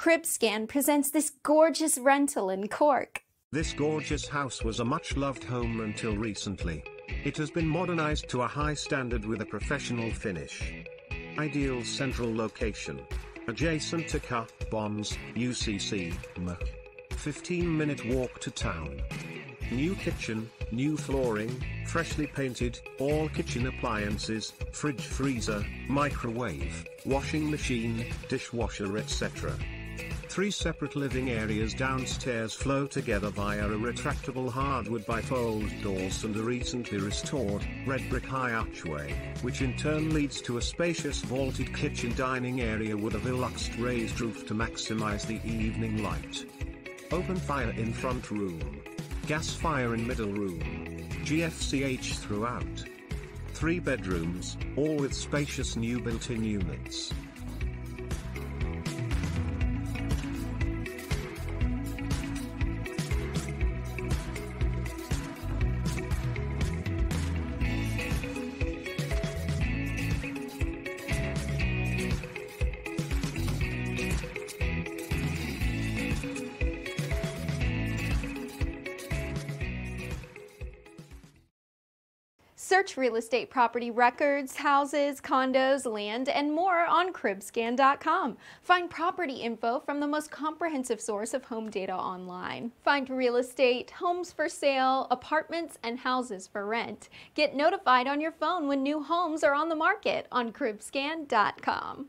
CribScan presents this gorgeous rental in Cork. This gorgeous house was a much loved home until recently. It has been modernized to a high standard with a professional finish. Ideal central location. Adjacent to CA, Bonds, UCC, M. 15 minute walk to town. New kitchen, new flooring, freshly painted, all kitchen appliances, fridge freezer, microwave, washing machine, dishwasher etc. Three separate living areas downstairs flow together via a retractable hardwood bifold doors and a recently restored, red brick high archway, which in turn leads to a spacious vaulted kitchen dining area with a Velux raised roof to maximize the evening light. Open fire in front room. Gas fire in middle room. GFCH throughout. Three bedrooms, all with spacious new built-in units. Search real estate property records, houses, condos, land, and more on cribscan.com. Find property info from the most comprehensive source of home data online. Find real estate, homes for sale, apartments, and houses for rent. Get notified on your phone when new homes are on the market on cribscan.com.